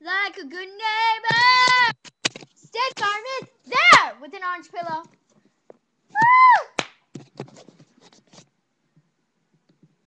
like a good neighbor. stick Farm there with an orange pillow.